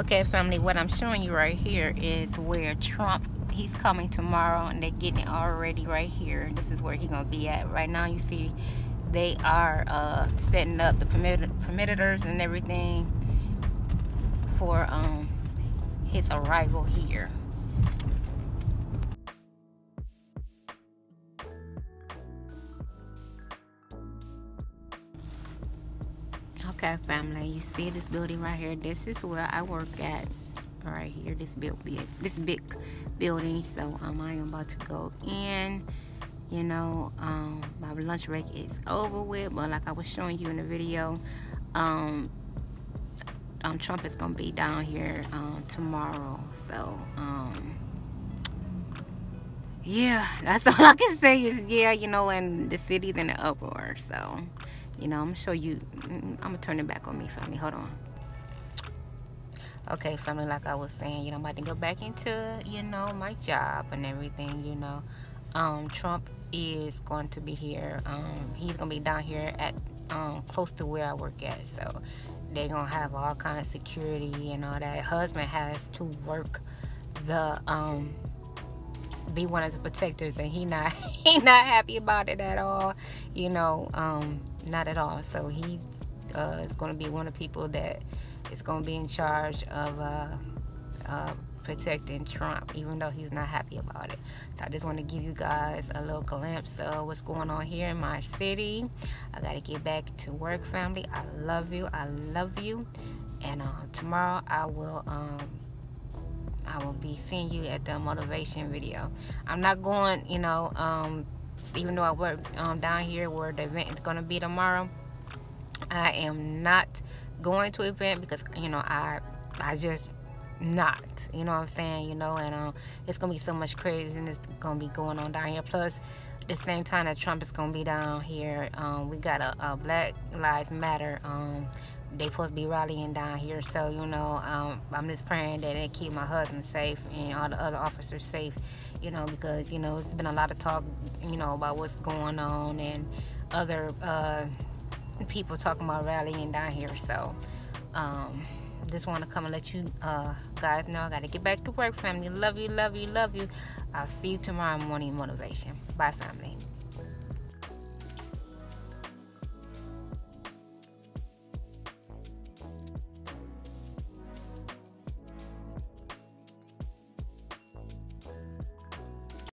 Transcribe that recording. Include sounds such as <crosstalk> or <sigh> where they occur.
Okay, family, what I'm showing you right here is where Trump, he's coming tomorrow and they're getting it already right here. This is where he's going to be at. Right now, you see, they are uh, setting up the perimeters and everything for um, his arrival here. Okay family you see this building right here? This is where i work at right here this big this big building. So um i am about to go in you know um my lunch break is over with but like i was showing you in the video um um trump is gonna be down here um tomorrow. So um yeah <laughs> that's all i can say is yeah you know and the city's in the uproar so you know i'm gonna show you i'm gonna turn it back on me family. Hold on. Okay family like i was saying you know i'm about to go back into you know my job and everything you know. Um trump is going to be here. Um he's gonna be down here at um close to where i work at. So they're gonna have all kind of security and all that. Husband has to work the um be one of the protectors and he not <laughs> he not happy about it at all you know um not at all. So he uh, is going to be one of the people that is going to be in charge of uh, uh, protecting Trump even though he's not happy about it. So I just want to give you guys a little glimpse of what's going on here in my city. I got to get back to work family. I love you. I love you. And uh, tomorrow I will um, I will be seeing you at the motivation video. I'm not going, you know, um, even though I work um, down here where the event is going to be tomorrow, I am not going to event because, you know, I, I just not, you know what I'm saying, you know, and um, it's going to be so much craziness going to be going on down here. Plus, the same time that Trump is going to be down here, um, we got a, a Black Lives Matter um, they supposed to be rallying down here. So, you know, um, I'm just praying that they keep my husband safe and all the other officers safe, you know, because, you know, it's been a lot of talk, you know, about what's going on and other uh, people talking about rallying down here. So, um, just want to come and let you uh, guys know I got to get back to work, family. Love you, love you, love you. I'll see you tomorrow morning motivation. Bye, family.